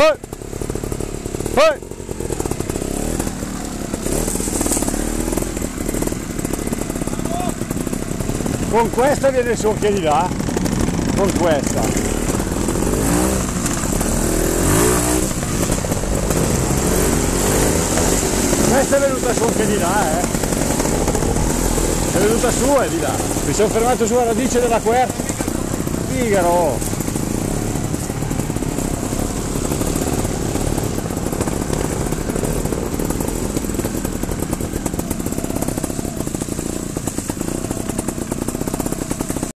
Hey! Hey! Con questa viene su anche di là. Con questa. Questa è venuta su anche di là, eh. È venuta su e di là. Mi sono fermato sulla radice della quercia. Figaro!